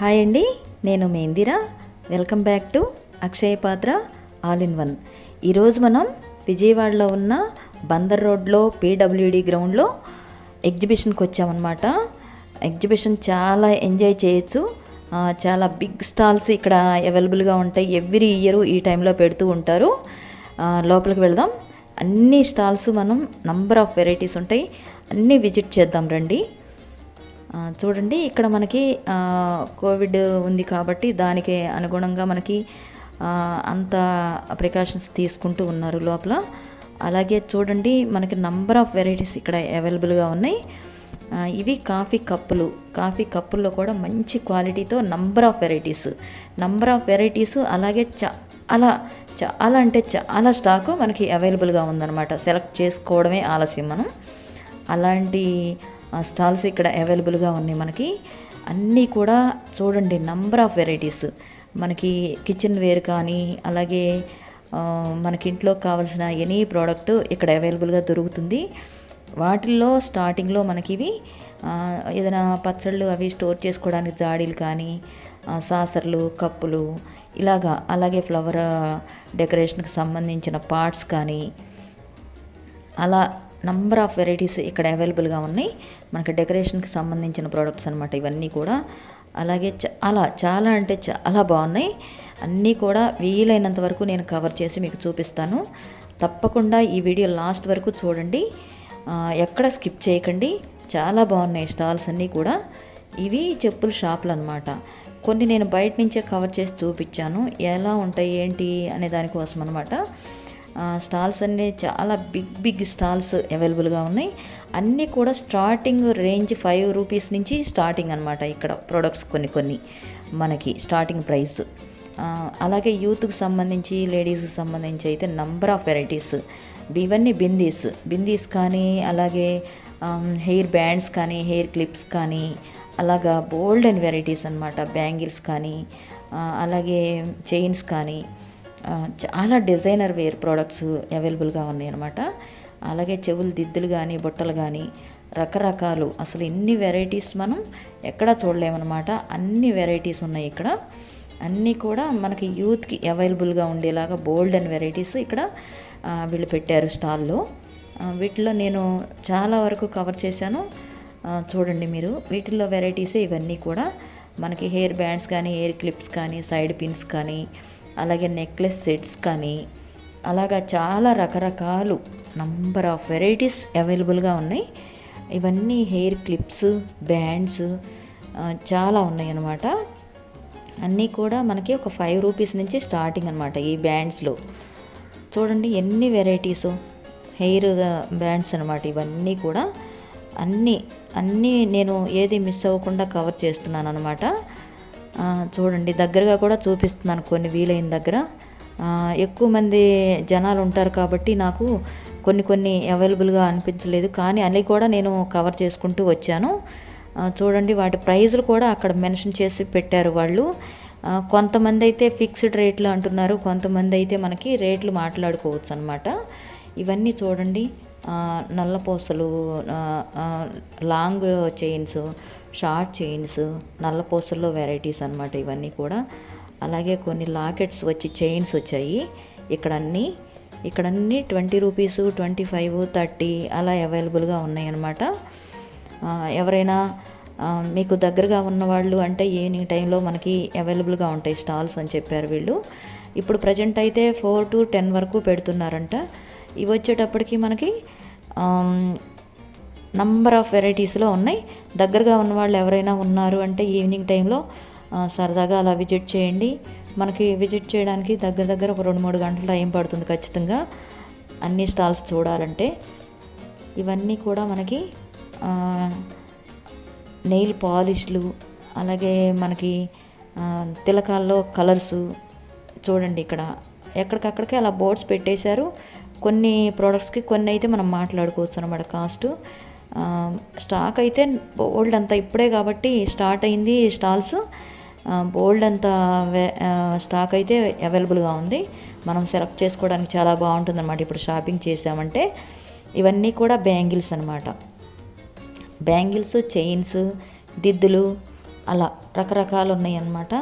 Hi అండి నేను Mehandira welcome back to Akshaya Patra all in one. ఈరోజు మనం విజయవాడలో ఉన్న బందర్ రోడ్లో పీడబ్ల్యూడి గ్రౌండ్లో ఎగ్జిబిషన్కి వచ్చామన్నమాట. ఎగ్జిబిషన్ చాలా ఎంజాయ్ చేయొచ్చు. చాలా బిగ్ స్టాల్స్ ఇక్కడ అవైలబుల్గా ఉంటాయి. ఎవ్రీ ఇయర్ ఈ టైంలో పెడుతూ ఉంటారు. లోపలికి వెళ్దాం. అన్ని స్టాల్స్ మనం నంబర్ ఆఫ్ వెరైటీస్ ఉంటాయి. అన్నీ విజిట్ చేద్దాం రండి. చూడండి ఇక్కడ మనకి కోవిడ్ ఉంది కాబట్టి దానికి అనుగుణంగా మనకి అంత ప్రికాషన్స్ తీసుకుంటూ ఉన్నారు లోపల. అలాగే చూడండి మనకి నంబర్ ఆఫ్ వెరైటీస్ ఇక్కడ అవైలబుల్గా ఉన్నాయి. ఇవి కాఫీ కప్పులు. కాఫీ కప్పుల్లో కూడా మంచి క్వాలిటీతో number of varieties number of varieties అలాగే చాలా చాలా అంటే చాలా స్టాకు మనకి అవైలబుల్గా ఉందన్నమాట. సెలెక్ట్ చేసుకోవడమే ఆలస్యం మనం. అలాంటి స్టాల్స్ ఇక్కడ అవైలబుల్గా ఉన్నాయి మనకి. అన్నీ కూడా చూడండి నంబర్ ఆఫ్ వెరైటీస్ మనకి కిచెన్ వేర్ కానీ అలాగే మనకి ఇంట్లో కావాల్సిన ఎనీ ప్రోడక్ట్ ఇక్కడ అవైలబుల్గా దొరుకుతుంది. వాటిల్లో స్టార్టింగ్లో మనకి ఇవి ఏదైనా పచ్చళ్ళు అవి స్టోర్ చేసుకోవడానికి జాడీలు కానీ సాసర్లు కప్పులు ఇలాగా అలాగే ఫ్లవర్ డెకరేషన్కి సంబంధించిన పార్ట్స్ కానీ అలా నంబర్ ఆఫ్ వెరైటీస్ ఇక్కడ అవైలబుల్గా ఉన్నాయి. మనకి డెకరేషన్కి సంబంధించిన ప్రోడక్ట్స్ అనమాట ఇవన్నీ కూడా. అలాగే చాలా చాలా అంటే చాలా బాగున్నాయి. అన్నీ కూడా వీలైనంత వరకు నేను కవర్ చేసి మీకు చూపిస్తాను. తప్పకుండా ఈ వీడియో లాస్ట్ వరకు చూడండి. ఎక్కడ స్కిప్ చేయకండి. చాలా బాగున్నాయి స్టాల్స్ అన్నీ కూడా. ఇవి చెప్పుల షాపులు అనమాట కొన్ని నేను బయట నుంచే కవర్ చేసి చూపించాను. ఎలా ఉంటాయి ఏంటి అనే దానికోసం అనమాట స్టాల్స్ అన్నీ చాలా బిగ్ బిగ్ స్టాల్స్ అవైలబుల్గా ఉన్నాయి. అన్నీ కూడా స్టార్టింగ్ రేంజ్ ఫైవ్ రూపీస్ నుంచి స్టార్టింగ్ అనమాట ఇక్కడ ప్రొడక్ట్స్ కొన్ని కొన్ని మనకి స్టార్టింగ్ ప్రైస్. అలాగే యూత్కి సంబంధించి లేడీస్కి సంబంధించి అయితే నంబర్ ఆఫ్ వెరైటీస్. ఇవన్నీ బిందీస్. బిందీస్ కానీ అలాగే హెయిర్ బ్యాండ్స్ కానీ హెయిర్ క్లిప్స్ కానీ అలాగా బోల్డ్ అండ్ వెరైటీస్ అనమాట బ్యాంగిల్స్ కానీ అలాగే చైన్స్ కానీ చాలా డిజైనర్ వేర్ ప్రోడక్ట్స్ అవైలబుల్గా ఉన్నాయి అనమాట అలాగే చెవులు దిద్దులు కానీ బుట్టలు కానీ రకరకాలు అసలు ఎన్ని వెరైటీస్ మనం ఎక్కడా చూడలేమన్నమాట. అన్ని వెరైటీస్ ఉన్నాయి ఇక్కడ. అన్నీ కూడా మనకి యూత్కి అవైలబుల్గా ఉండేలాగా బోల్డ్ అండ్ వెరైటీస్ ఇక్కడ వీళ్ళు పెట్టారు స్టాల్లో. వీటిలో నేను చాలా వరకు కవర్ చేశాను. చూడండి మీరు. వీటిల్లో వెరైటీసే ఇవన్నీ కూడా. మనకి హెయిర్ బ్యాండ్స్ కానీ హెయిర్ క్లిప్స్ కానీ సైడ్ పిన్స్ కానీ అలాగే నెక్లెస్ సెట్స్ కానీ అలాగా చాలా రకరకాలు నంబర్ ఆఫ్ వెరైటీస్ అవైలబుల్గా ఉన్నాయి. ఇవన్నీ హెయిర్ క్లిప్స్ బ్యాండ్స్ చాలా ఉన్నాయి అన్నమాట అన్నీ కూడా మనకి ఒక ఫైవ్ రూపీస్ నుంచి స్టార్టింగ్ అనమాట ఈ బ్యాండ్స్లో చూడండి ఎన్ని వెరైటీస్ హెయిర్ బ్యాండ్స్ అనమాట ఇవన్నీ కూడా. అన్నీ అన్నీ నేను ఏది మిస్ అవ్వకుండా కవర్ చేస్తున్నాను అనమాట చూడండి దగ్గరగా కూడా చూపిస్తున్నాను కొన్ని వీలైన దగ్గర. ఎక్కువ మంది జనాలు ఉంటారు కాబట్టి నాకు కొన్ని కొన్ని అవైలబుల్గా అనిపించలేదు. కానీ అన్నీ కూడా నేను కవర్ చేసుకుంటూ వచ్చాను. చూడండి వాటి ప్రైజులు కూడా అక్కడ మెన్షన్ చేసి పెట్టారు వాళ్ళు. కొంతమంది అయితే ఫిక్స్డ్ రేట్లు అంటున్నారు. కొంతమంది అయితే మనకి రేట్లు మాట్లాడుకోవచ్చు అనమాట ఇవన్నీ చూడండి. నల్ల పూసలు లాంగ్ చైన్స్ షార్ట్ చైన్స్ నల్ల పూసల్లో వెరైటీస్ అనమాట ఇవన్నీ కూడా. అలాగే కొన్ని లాకెట్స్ వచ్చి చైన్స్ వచ్చాయి. ఇక్కడ అన్నీ ఇక్కడ అన్నీ twenty rupees twenty five thirty అలా అవైలబుల్గా ఉన్నాయన్నమాట. ఎవరైనా మీకు దగ్గరగా ఉన్నవాళ్ళు అంటే ఈవినింగ్ టైంలో మనకి అవైలబుల్గా ఉంటాయి స్టాల్స్ అని చెప్పారు వీళ్ళు. ఇప్పుడు ప్రజెంట్ అయితే ఫోర్ టు టెన్ వరకు పెడుతున్నారంట. ఇవి వచ్చేటప్పటికి మనకి నంబర్ ఆఫ్ వెరైటీస్లో ఉన్నాయి. దగ్గరగా ఉన్న వాళ్ళు ఎవరైనా ఉన్నారు అంటే ఈవినింగ్ టైంలో సరదాగా అలా విజిట్ చేయండి. మనకి విజిట్ చేయడానికి దగ్గర దగ్గర ఒక రెండు మూడు గంటల టైం పడుతుంది ఖచ్చితంగా. అన్ని స్టాల్స్ చూడాలంటే. ఇవన్నీ కూడా మనకి నెయిల్ పాలిష్లు అలాగే మనకి తిలకాల్లో కలర్స్ చూడండి ఇక్కడ. ఎక్కడికక్కడికి అలా బోర్డ్స్ పెట్టేశారు. కొన్ని ప్రోడక్ట్స్కి కొన్ని అయితే మనం మాట్లాడుకోవచ్చు అనమాట కాస్ట్. స్టాక్ అయితే బోల్డ్ అంతా ఇప్పుడే కాబట్టి స్టార్ట్ అయింది స్టాల్స్ బోల్డ్ అంత వే- స్టాక్ అయితే అవైలబుల్గా ఉంది. మనం సెలెక్ట్ చేసుకోవడానికి చాలా బాగుంటుంది అనమాట ఇప్పుడు షాపింగ్ చేసామంటే ఇవన్నీ కూడా బ్యాంగిల్స్ అనమాట బ్యాంగిల్స్ చైన్స్ దిద్దులు అలా రకరకాలు ఉన్నాయి అన్నమాట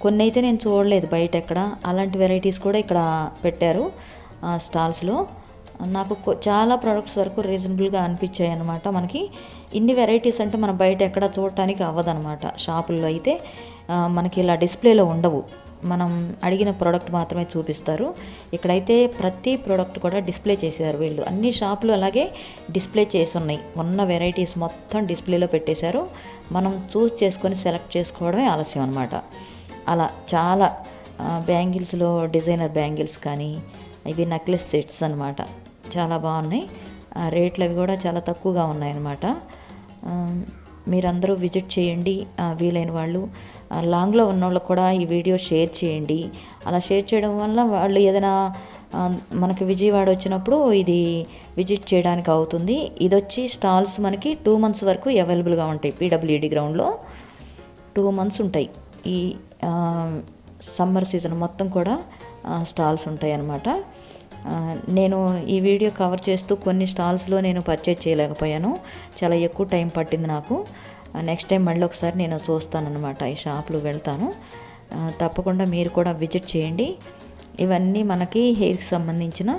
కొన్ని అయితే నేను చూడలేదు బయట ఎక్కడ. అలాంటి వెరైటీస్ కూడా ఇక్కడ పెట్టారు ఆ, స్టాల్స్లో నాకు చాలా ప్రోడక్ట్స్ వరకు రీజనబుల్గా అనిపించాయి అనమాట మనకి ఇన్ని వెరైటీస్ అంటే మనం బయట ఎక్కడ చూడటానికి అవ్వదనమాట షాపుల్లో అయితే మనకి ఇలా డిస్ప్లేలో ఉండవు. మనం అడిగిన ప్రోడక్ట్ మాత్రమే చూపిస్తారు. ఇక్కడైతే ప్రతి ప్రోడక్ట్ కూడా డిస్ప్లే చేశారు వీళ్ళు. అన్ని షాపులు అలాగే డిస్ప్లే చేసి ఉన్నాయి ఉన్న వెరైటీస్ మొత్తం డిస్ప్లేలో పెట్టేశారు. మనం చూస్ చేసుకొని సెలెక్ట్ చేసుకోవడమే ఆలస్యం అనమాట అలా చాలా బ్యాంగిల్స్లో డిజైనర్ బ్యాంగిల్స్ కానీ ఇవి నెక్లెస్ సెట్స్ అనమాట చాలా బాగున్నాయి. ఆ, రేట్లు అవి కూడా చాలా తక్కువగా ఉన్నాయన్నమాట. మీరందరూ విజిట్ చేయండి. వీలైన వాళ్ళు లాంగ్లో ఉన్న వాళ్ళకు కూడా ఈ వీడియో షేర్ చేయండి. అలా షేర్ చేయడం వల్ల వాళ్ళు ఏదైనా మనకి విజయవాడ వచ్చినప్పుడు ఇది విజిట్ చేయడానికి అవుతుంది. ఇది వచ్చి స్టాల్స్ మనకి టూ మంత్స్ వరకు అవైలబుల్గా ఉంటాయి పీడబ్ల్యూడి గ్రౌండ్లో. టూ మంత్స్ ఉంటాయి. ఈ సమ్మర్ సీజన్ మొత్తం కూడా స్టాల్స్ ఉంటాయి అన్నమాట నేను ఈ వీడియో కవర్ చేస్తూ కొన్ని స్టాల్స్లో నేను పర్చేజ్ చేయలేకపోయాను. చాలా ఎక్కువ టైం పట్టింది నాకు. నెక్స్ట్ టైం మళ్ళీ ఒకసారి నేను చూస్తానన్నమాట ఈ షాప్లో వెళ్తాను. తప్పకుండా మీరు కూడా విజిట్ చేయండి. ఇవన్నీ మనకి హెయిర్కి సంబంధించిన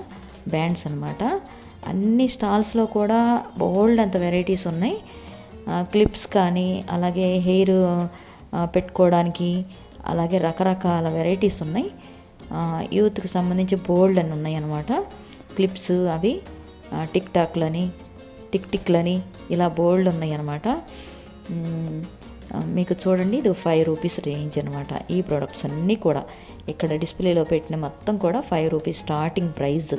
బ్యాండ్స్ అన్నమాట. అన్ని స్టాల్స్లో కూడా బోల్డ్ అంత వెరైటీస్ ఉన్నాయి. క్లిప్స్ కానీ అలాగే హెయిర్ పెట్టుకోవడానికి అలాగే రకరకాల వెరైటీస్ ఉన్నాయి. యూత్కి సంబంధించి బోల్డ్ అని ఉన్నాయన్నమాట. క్లిప్స్ అవి టిక్ టాక్లని టిక్ టిక్లని ఇలా బోల్డ్ ఉన్నాయన్నమాట. మీకు చూడండి ఇది ఫైవ్ రూపీస్ రేంజ్ అనమాట ఈ ప్రొడక్ట్స్ అన్నీ కూడా ఇక్కడ డిస్ప్లేలో పెట్టిన మొత్తం కూడా five rupees starting price.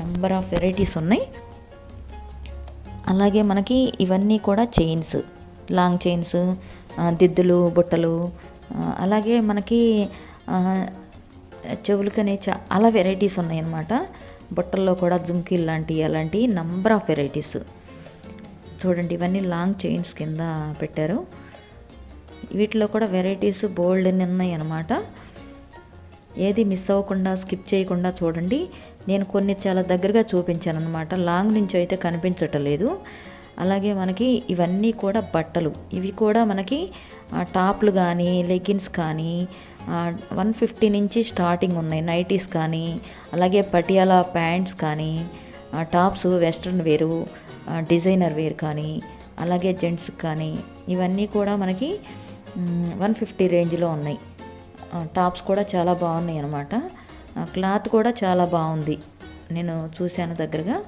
Number of varieties ఉన్నాయి. అలాగే మనకి ఇవన్నీ కూడా చైన్స్ లాంగ్ చైన్స్ దిద్దులు బుట్టలు అలాగే మనకి చెవులకనే చాలా వెరైటీస్ ఉన్నాయన్నమాట. బుట్టల్లో కూడా జుంకీలు లాంటివి అలాంటి నంబర్ ఆఫ్ వెరైటీస్. చూడండి ఇవన్నీ లాంగ్ చైన్స్ కింద పెట్టారు. వీటిలో కూడా వెరైటీస్ బోల్డ్ అని ఉన్నాయి అన్నమాట ఏది మిస్ అవ్వకుండా స్కిప్ చేయకుండా చూడండి. నేను కొన్ని చాలా దగ్గరగా చూపించాను అనమాట లాంగ్ నుంచి అయితే కనిపించటం లేదు. అలాగే మనకి ఇవన్నీ కూడా బట్టలు. ఇవి కూడా మనకి టాప్లు కానీ లెగిన్స్ కానీ వన్ ఫిఫ్టీ నుంచి స్టార్టింగ్ ఉన్నాయి. నైటీస్ కానీ అలాగే పటియాలా ప్యాంట్స్ కానీ tops western wear designer wear కానీ అలాగే జెంట్స్ కానీ ఇవన్నీ కూడా మనకి వన్ ఫిఫ్టీ రేంజ్లో ఉన్నాయి. టాప్స్ కూడా చాలా బాగున్నాయి అనమాట క్లాత్ కూడా చాలా బాగుంది. నేను చూశాను దగ్గరగా.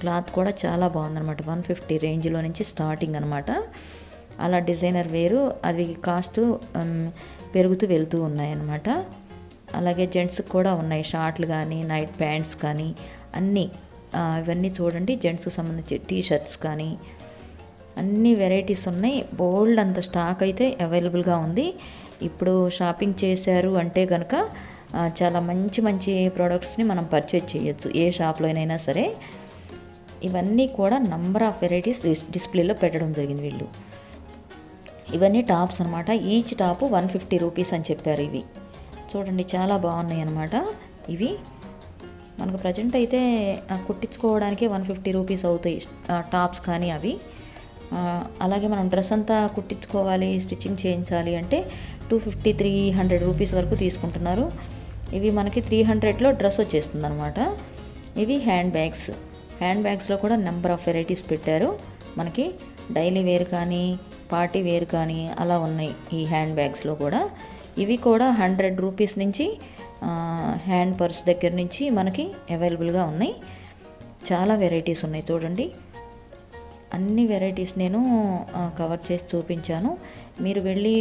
క్లాత్ కూడా చాలా బాగుంది అనమాట వన్ ఫిఫ్టీ రేంజ్లో నుంచి స్టార్టింగ్ అనమాట అలా డిజైనర్ వేరు. అది కాస్ట్ పెరుగుతూ వెళ్తూ ఉన్నాయన్నమాట. అలాగే జెంట్స్కి కూడా ఉన్నాయి. షార్ట్లు కానీ నైట్ ప్యాంట్స్ కానీ అన్నీ. ఇవన్నీ చూడండి. జెంట్స్కి సంబంధించి టీ షర్ట్స్ కానీ అన్ని వెరైటీస్ ఉన్నాయి. బోల్డ్ అంత స్టాక్ అయితే అవైలబుల్గా ఉంది. ఇప్పుడు షాపింగ్ చేశారు అంటే కనుక చాలా మంచి మంచి ప్రోడక్ట్స్ని మనం పర్చేజ్ చేయొచ్చు. ఏ షాప్లోనైనా సరే. ఇవన్నీ కూడా నంబర్ ఆఫ్ వెరైటీస్ డిస్ డిస్ప్లేలో పెట్టడం జరిగింది వీళ్ళు. ఇవన్నీ టాప్స్ అనమాట each top one fifty rupees అని చెప్పారు ఇవి. చూడండి చాలా బాగున్నాయి అనమాట ఇవి. మనకు ప్రజెంట్ అయితే కుట్టించుకోవడానికి వన్ ఫిఫ్టీ రూపీస్ అవుతాయి టాప్స్ కానీ అవి. అలాగే మనం డ్రెస్ అంతా కుట్టించుకోవాలి స్టిచ్చింగ్ చేయించాలి అంటే two fifty three hundred rupees వరకు తీసుకుంటున్నారు. ఇవి మనకి త్రీ హండ్రెడ్లో డ్రెస్ వచ్చేస్తుంది అనమాట ఇవి హ్యాండ్ బ్యాగ్స్. హ్యాండ్ బ్యాగ్స్లో కూడా నెంబర్ ఆఫ్ వెరైటీస్ పెట్టారు. మనకి డైలీ వేర్ కానీ పార్టీ వేర్ కానీ అలా ఉన్నాయి ఈ హ్యాండ్ బ్యాగ్స్లో కూడా. ఇవి కూడా హండ్రెడ్ రూపీస్ నుంచి హ్యాండ్ పర్స్ దగ్గర నుంచి మనకి అవైలబుల్గా ఉన్నాయి. చాలా వెరైటీస్ ఉన్నాయి చూడండి. అన్ని వెరైటీస్ నేను కవర్ చేసి చూపించాను. మీరు వెళ్ళి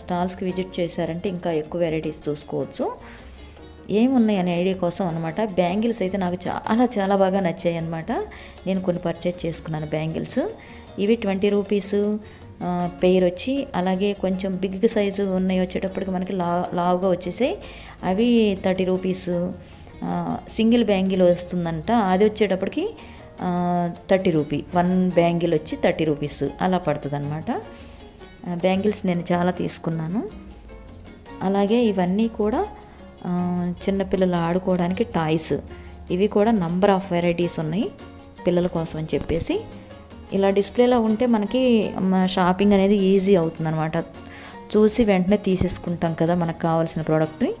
స్టాల్స్కి విజిట్ చేశారంటే ఇంకా ఎక్కువ వెరైటీస్ చూసుకోవచ్చు. ఏమున్నాయి అనే ఐడియా కోసం అనమాట బ్యాంగిల్స్ అయితే నాకు చాలా చాలా బాగా నచ్చాయి అనమాట నేను కొన్ని పర్చేజ్ చేసుకున్నాను బ్యాంగిల్స్. ఇవి ట్వంటీ రూపీస్ పెయిర్ వచ్చి అలాగే కొంచెం బిగ్ సైజు ఉన్నాయి వచ్చేటప్పటికి మనకి లా లావుగా వచ్చేసాయి. అవి థర్టీ రూపీస్ సింగిల్ బ్యాంగిల్ వస్తుందంట. అది వచ్చేటప్పటికి థర్టీ రూపీ. వన్ బ్యాంగిల్ వచ్చి థర్టీ రూపీస్. అలా పడుతుంది అనమాట బ్యాంగిల్స్ నేను చాలా తీసుకున్నాను. అలాగే ఇవన్నీ కూడా చిన్నపిల్లలు ఆడుకోవడానికి టాయ్స్. ఇవి కూడా నంబర్ ఆఫ్ వెరైటీస్ ఉన్నాయి పిల్లల కోసం అని చెప్పేసి. ఇలా డిస్ప్లేలో ఉంటే మనకి షాపింగ్ అనేది ఈజీ అవుతుంది అనమాట చూసి వెంటనే తీసేసుకుంటాం కదా మనకు కావాల్సిన ప్రోడక్ట్ని.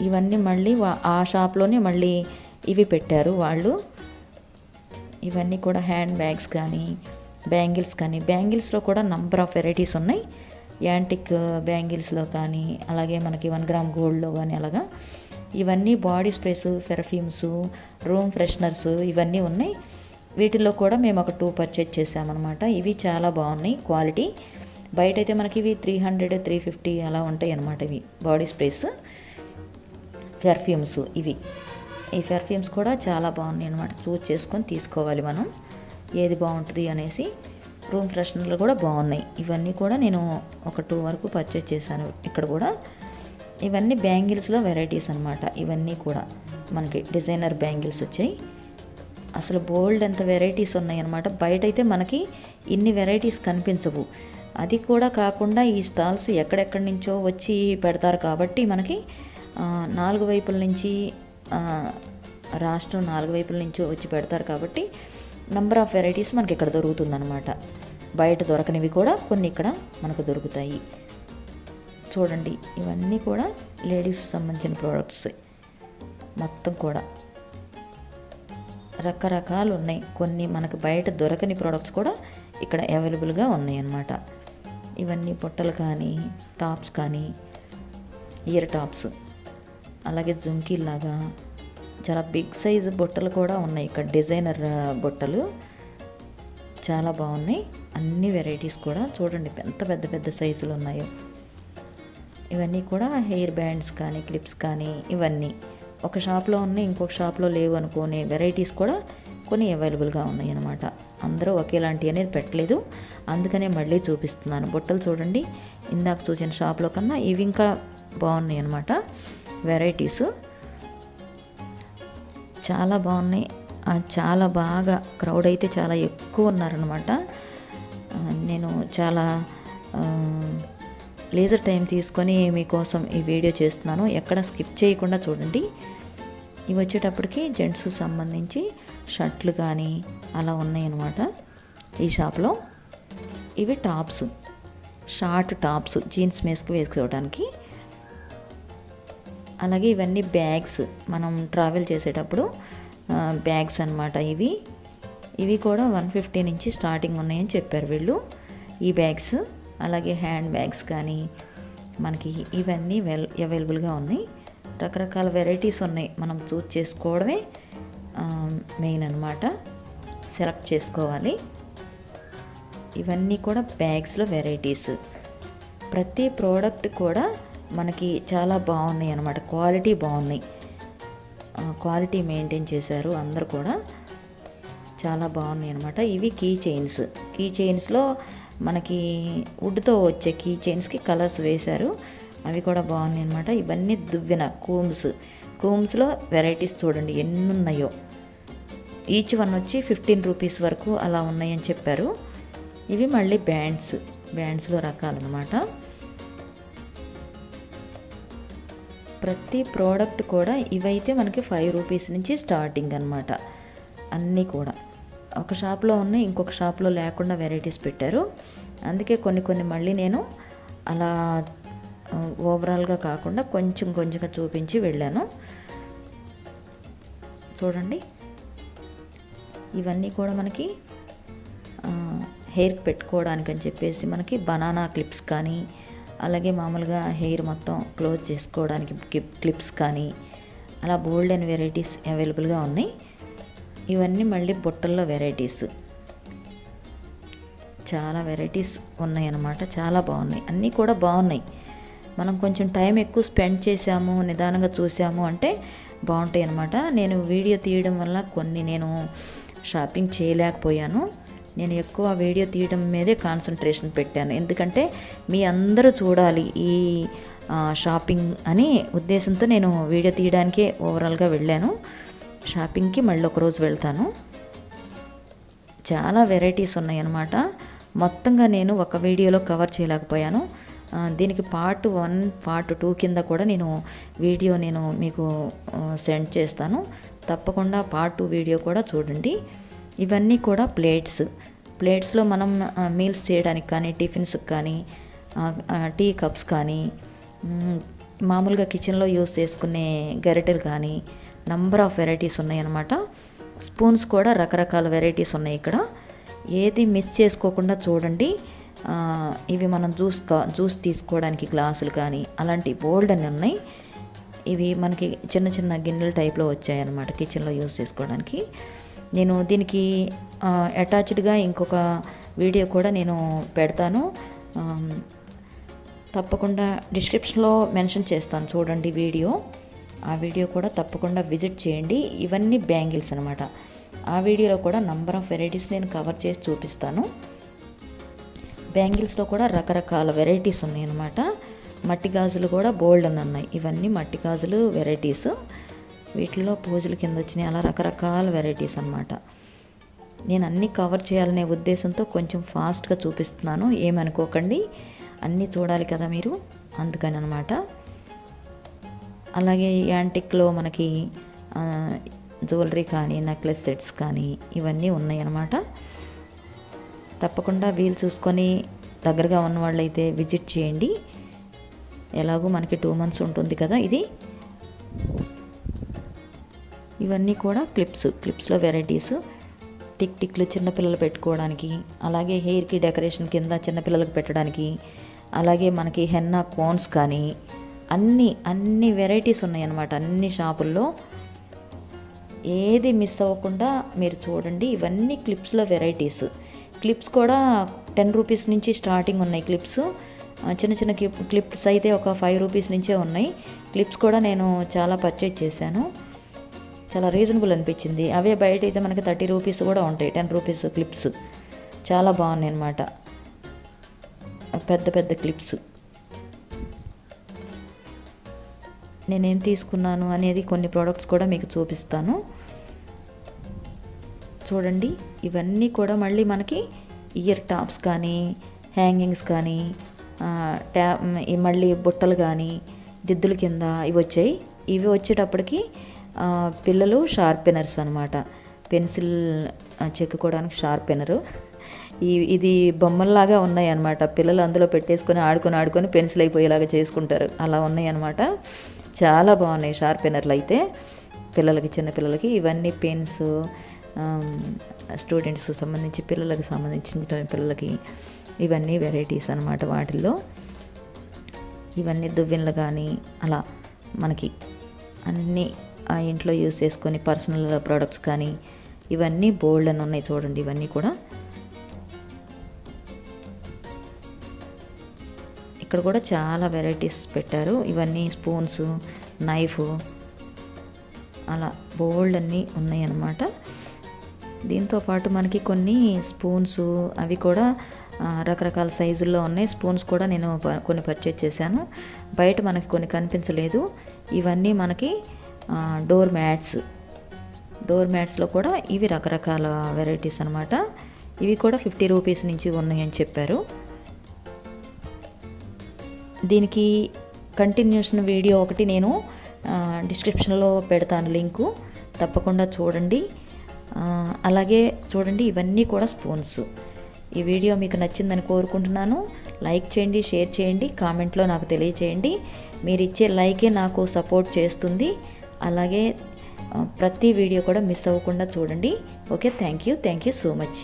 ఇవన్నీ మళ్ళీ ఆ షాప్లోనే మళ్ళీ ఇవి పెట్టారు వాళ్ళు. ఇవన్నీ కూడా హ్యాండ్ బ్యాగ్స్ కానీ బ్యాంగిల్స్ కానీ బ్యాంగిల్స్లో కూడా నంబర్ ఆఫ్ వెరైటీస్ ఉన్నాయి. యాంటిక్ బ్యాంగిల్స్లో కానీ అలాగే మనకి వన్ గ్రామ్ గోల్డ్లో కానీ అలాగా. ఇవన్నీ body sprays perfumes room fresheners ఇవన్నీ ఉన్నాయి. వీటిల్లో కూడా మేము ఒక టూ పర్చేజ్ చేసామన్నమాట ఇవి చాలా బాగున్నాయి క్వాలిటీ. బయట అయితే మనకి ఇవి త్రీ హండ్రెడ్ త్రీ ఫిఫ్టీ అలా ఉంటాయి అన్నమాట ఇవి బాడీ స్ప్రేస్ పెర్ఫ్యూమ్స్ ఇవి. ఈ పెర్ఫ్యూమ్స్ కూడా చాలా బాగున్నాయి అనమాట చూస్ చేసుకొని తీసుకోవాలి మనం. ఏది బాగుంటుంది అనేసి రూమ్ ఫ్రెషనర్లు కూడా బాగున్నాయి. ఇవన్నీ కూడా నేను ఒక టూ వరకు పర్చేస్ చేశాను ఇక్కడ కూడా. ఇవన్నీ బ్యాంగిల్స్లో వెరైటీస్ అనమాట ఇవన్నీ కూడా మనకి డిజైనర్ బ్యాంగిల్స్ వచ్చాయి. అసలు బోల్డ్ ఎంత వెరైటీస్ ఉన్నాయన్నమాట. బయట అయితే మనకి ఇన్ని వెరైటీస్ కనిపించవు. అది కూడా కాకుండా ఈ స్టాల్స్ ఎక్కడెక్కడి నుంచో వచ్చి పెడతారు కాబట్టి మనకి నాలుగు వైపుల నుంచి రాష్ట్రం నాలుగు వైపుల నుంచి వచ్చి పెడతారు కాబట్టి నంబర్ ఆఫ్ వెరైటీస్ మనకి ఇక్కడ దొరుకుతుందన్నమాట. బయట దొరకనివి కూడా కొన్ని ఇక్కడ మనకు దొరుకుతాయి. చూడండి ఇవన్నీ కూడా లేడీస్ సంబంధించిన ప్రోడక్ట్స్ మొత్తం కూడా. రకరకాలు ఉన్నాయి కొన్ని మనకు బయట దొరకని ప్రోడక్ట్స్ కూడా ఇక్కడ అవైలబుల్గా ఉన్నాయి అన్నమాట ఇవన్నీ బుట్టలు కానీ టాప్స్ కానీ ఇయర్ టాప్స్ అలాగే జుంకీలాగా చాలా బిగ్ సైజు బుట్టలు కూడా ఉన్నాయి. ఇక్కడ డిజైనర్ బుట్టలు చాలా బాగున్నాయి. అన్ని వెరైటీస్ కూడా చూడండి ఎంత పెద్ద పెద్ద సైజులు ఉన్నాయో. ఇవన్నీ కూడా హెయిర్ బ్యాండ్స్ కానీ క్లిప్స్ కానీ ఇవన్నీ. ఒక షాప్లో ఉన్నాయి ఇంకొక షాప్లో లేవు అనుకునే వెరైటీస్ కూడా కొన్ని అవైలబుల్గా ఉన్నాయి అన్నమాట అందరూ ఒకేలాంటి అనేది పెట్టలేదు. అందుకనే మళ్ళీ చూపిస్తున్నాను. బుట్టలు చూడండి. ఇందాక చూసిన షాప్లో కన్నా ఇవి ఇంకా బాగున్నాయి అనమాట వెరైటీస్. చాలా బాగున్నాయి. చాలా బాగా క్రౌడ్ అయితే చాలా ఎక్కువ ఉన్నారనమాట నేను చాలా లేజర్ టైం తీసుకొని మీకోసం ఈ వీడియో చేస్తున్నాను. ఎక్కడ స్కిప్ చేయకుండా చూడండి. ఇవి వచ్చేటప్పటికి జెంట్స్కి సంబంధించి షర్ట్లు కానీ అలా ఉన్నాయన్నమాట ఈ షాప్లో. ఇవి టాప్స్ షార్ట్ టాప్స్ జీన్స్ మేస్కి వేసుకోవడానికి అలాగే ఇవన్నీ బ్యాగ్స్ మనం ట్రావెల్ చేసేటప్పుడు బ్యాగ్స్ అన్నమాట ఇవి. ఇవి కూడా వన్ ఫిఫ్టీ నుంచి స్టార్టింగ్ ఉన్నాయని చెప్పారు వీళ్ళు. ఈ బ్యాగ్స్ అలాగే హ్యాండ్ బ్యాగ్స్ కానీ మనకి ఇవన్నీ వెల్ అవైలబుల్గా ఉన్నాయి. రకరకాల వెరైటీస్ ఉన్నాయి. మనం చూస్ చేసుకోవడమే మెయిన్ అన్నమాట. సెలెక్ట్ చేసుకోవాలి. ఇవన్నీ కూడా బ్యాగ్స్లో వెరైటీస్ ప్రతి ప్రోడక్ట్ కూడా మనకి చాలా బాగున్నాయి అనమాట క్వాలిటీ బాగున్నాయి. క్వాలిటీ మెయింటైన్ చేశారు అందరు కూడా. చాలా బాగున్నాయి అనమాట ఇవి కీ చైన్స్ కీ చైన్స్లో మనకి వుడ్తో వచ్చే కీ చైన్స్కి కలర్స్ వేశారు. అవి కూడా బాగున్నాయి అనమాట ఇవన్నీ దువ్వెన కూమ్స్. కూమ్స్లో వెరైటీస్ చూడండి ఎన్ని ఉన్నాయో ఈచ్ వన్ వచ్చి ఫిఫ్టీన్ రూపీస్ వరకు అలా ఉన్నాయని చెప్పారు. ఇవి మళ్ళీ బ్యాండ్స్ బ్యాండ్స్లో రకాలన్నమాట. ప్రతి ప్రోడక్ట్ కూడా ఇవైతే మనకి ఫైవ్ రూపీస్ నుంచి స్టార్టింగ్ అనమాట అన్నీ కూడా. ఒక షాప్లో ఉన్నాయి ఇంకొక షాప్లో లేకుండా వెరైటీస్ పెట్టారు. అందుకే కొన్ని కొన్ని మళ్ళీ నేను అలా ఓవరాల్గా కాకుండా కొంచెం కొంచెంగా చూపించి వెళ్ళాను. చూడండి. ఇవన్నీ కూడా మనకి హెయిర్ పెట్టుకోవడానికి అని చెప్పేసి మనకి బనానా క్లిప్స్ కానీ అలాగే మామూలుగా హెయిర్ మొత్తం క్లోజ్ చేసుకోవడానికి క్లిప్స్ కానీ అలా బోల్డ్ అండ్ వెరైటీస్ అవైలబుల్గా ఉన్నాయి. ఇవన్నీ మళ్ళీ బుట్టల్లో వెరైటీస్. చాలా వెరైటీస్ ఉన్నాయన్నమాట. చాలా బాగున్నాయి. అన్నీ కూడా బాగున్నాయి. మనం కొంచెం టైం ఎక్కువ స్పెండ్ చేసాము నిదానంగా చూసాము అంటే బాగుంటాయి అనమాట నేను వీడియో తీయడం వల్ల కొన్ని నేను షాపింగ్ చేయలేకపోయాను. నేను ఎక్కువ వీడియో తీయడం మీదే కాన్సన్ట్రేషన్ పెట్టాను. ఎందుకంటే మీ అందరూ చూడాలి ఈ షాపింగ్ అని ఉద్దేశంతో నేను వీడియో తీయడానికే ఓవరాల్గా వెళ్ళాను. షాపింగ్కి మళ్ళీ ఒకరోజు వెళ్తాను. చాలా వెరైటీస్ ఉన్నాయన్నమాట. మొత్తంగా నేను ఒక వీడియోలో కవర్ చేయలేకపోయాను. దీనికి పార్ట్ వన్ పార్ట్ టూ కింద కూడా నేను వీడియో నేను మీకు సెండ్ చేస్తాను. తప్పకుండా పార్ట్ టూ వీడియో కూడా చూడండి. ఇవన్నీ కూడా ప్లేట్స్. ప్లేట్స్లో మనం మీల్స్ చేయడానికి కానీ టిఫిన్స్కి కానీ టీ కప్స్ కానీ మామూలుగా కిచెన్లో యూస్ చేసుకునే గరిటెలు కానీ నంబర్ ఆఫ్ వెరైటీస్ ఉన్నాయన్నమాట. స్పూన్స్ కూడా రకరకాల వెరైటీస్ ఉన్నాయి ఇక్కడ. ఏది మిస్ చేసుకోకుండా చూడండి. ఇవి మనం జ్యూస్ కా జ్యూస్ తీసుకోవడానికి గ్లాసులు కానీ అలాంటి బోల్డ్ అని ఉన్నాయి. ఇవి మనకి చిన్న చిన్న గిన్నెల టైప్లో వచ్చాయన్నమాట కిచెన్లో యూస్ చేసుకోవడానికి. నేను దీనికి అటాచ్డ్గా ఇంకొక వీడియో కూడా నేను పెడతాను. తప్పకుండా డిస్క్రిప్షన్లో మెన్షన్ చేస్తాను చూడండి వీడియో. ఆ వీడియో కూడా తప్పకుండా విజిట్ చేయండి. ఇవన్నీ బ్యాంగిల్స్ అనమాట ఆ వీడియోలో కూడా నంబర్ ఆఫ్ వెరైటీస్ నేను కవర్ చేసి చూపిస్తాను. బ్యాంగిల్స్లో కూడా రకరకాల వెరైటీస్ ఉన్నాయి అన్నమాట. మట్టి గాజులు కూడా బోల్డ్ అని ఉన్నాయి ఇవన్నీ మట్టి గాజులు వెరైటీస్. వీటిలో పూజల కింద వచ్చినాయి. అలా రకరకాల వెరైటీస్ అన్నమాట. నేను అన్నీ కవర్ చేయాలనే ఉద్దేశంతో కొంచెం ఫాస్ట్గా చూపిస్తున్నాను. ఏమనుకోకండి. అన్నీ చూడాలి కదా మీరు. అందుకని అనమాట అలాగే యాంటిక్లో మనకి జ్యువెలరీ కానీ నెక్లెస్ సెట్స్ కానీ ఇవన్నీ ఉన్నాయన్నమాట తప్పకుండా వీలు చూసుకొని దగ్గరగా ఉన్న వాళ్ళైతే విజిట్ చేయండి. ఎలాగో మనకి టూ మంత్స్ ఉంటుంది కదా ఇది. ఇవన్నీ కూడా క్లిప్స్ క్లిప్స్లో వెరైటీస్. టిక్ టిక్లు చిన్నపిల్లలు పెట్టుకోవడానికి అలాగే హెయిర్కి డెకరేషన్ కింద చిన్నపిల్లలకు పెట్టడానికి అలాగే మనకి హెన్నా కోన్స్ కానీ అన్ని అన్ని వెరైటీస్ ఉన్నాయన్నమాట అన్ని షాపుల్లో. ఏది మిస్ అవ్వకుండా మీరు చూడండి ఇవన్నీ క్లిప్స్లో వెరైటీస్. క్లిప్స్ కూడా టెన్ రూపీస్ నుంచి స్టార్టింగ్ ఉన్నాయి క్లిప్స్. చిన్న చిన్న క్లిప్ క్లిప్స్ అయితే ఒక ఫైవ్ రూపీస్ నుంచే ఉన్నాయి. క్లిప్స్ కూడా నేను చాలా పర్చేజ్ చేశాను. చాలా రీజనబుల్ అనిపించింది. అవే బయట అయితే మనకి థర్టీ రూపీస్ కూడా ఉంటాయి. Ten rupees clips. చాలా బాగున్నాయి అన్నమాట. పెద్ద పెద్ద క్లిప్స్. నేనేం తీసుకున్నాను అనేది కొన్ని ప్రోడక్ట్స్ కూడా మీకు చూపిస్తాను. చూడండి. ఇవన్నీ కూడా మళ్ళీ మనకి ఇయర్ టాప్స్ కానీ హ్యాంగింగ్స్ కానీ ట్యా మళ్ళీ బుట్టలు కానీ దిద్దుల కింద ఇవి వచ్చాయి. ఇవి వచ్చేటప్పటికి పిల్లలు షార్పెనర్స్ అనమాట పెన్సిల్ చెక్కుకోవడానికి షార్పెనరు. ఈ ఇది బొమ్మల్లాగా ఉన్నాయి అన్నమాట. పిల్లలు అందులో పెట్టేసుకొని ఆడుకొని ఆడుకొని పెన్సిల్ అయిపోయేలాగా చేసుకుంటారు. అలా ఉన్నాయి చాలా బాగున్నాయి షార్పెనర్లు అయితే. పిల్లలకి చిన్న పిల్లలకి ఇవన్నీ పెన్స్ స్టూడెంట్స్ సంబంధించి పిల్లలకు సంబంధించిన పిల్లలకి ఇవన్నీ వెరైటీస్ అనమాట వాటిల్లో. ఇవన్నీ దువ్వెనలు కానీ అలా మనకి అన్నీ ఆ ఇంట్లో యూస్ చేసుకొని పర్సనల్ ప్రోడక్ట్స్ కానీ ఇవన్నీ బోల్డ్ అని ఉన్నాయి చూడండి ఇవన్నీ కూడా. ఇక్కడ కూడా చాలా వెరైటీస్ పెట్టారు. ఇవన్నీ స్పూన్స్ నైఫ్ అలా బోల్డ్ అన్నీ ఉన్నాయి దీంతోపాటు దీంతో పాటు మనకి కొన్ని స్పూన్స్ అవి కూడా రకరకాల సైజుల్లో ఉన్నాయి. స్పూన్స్ కూడా నేను ప- కొన్ని పర్చేజ్ చేశాను. బయట మనకి కొన్ని కనిపించలేదు. ఇవన్నీ మనకి డోర్ మ్యాట్స్. డోర్ మ్యాట్స్లో కూడా ఇవి రకరకాల వెరైటీస్ అనమాట ఇవి కూడా ఫిఫ్టీ రూపీస్ నుంచి ఉన్నాయని చెప్పారు. దీనికి కంటిన్యూషన్ వీడియో ఒకటి నేను డిస్క్రిప్షన్లో పెడతాను లింకు. తప్పకుండా చూడండి. అలాగే చూడండి ఇవన్నీ కూడా స్పూన్స్. ఈ వీడియో మీకు నచ్చిందని కోరుకుంటున్నాను. లైక్ చేయండి షేర్ చేయండి కామెంట్లో నాకు తెలియచేయండి. మీరు ఇచ్చే లైకే నాకు సపోర్ట్ చేస్తుంది. అలాగే ప్రతి వీడియో కూడా మిస్ అవ్వకుండా చూడండి. Okay thank you thank you so much.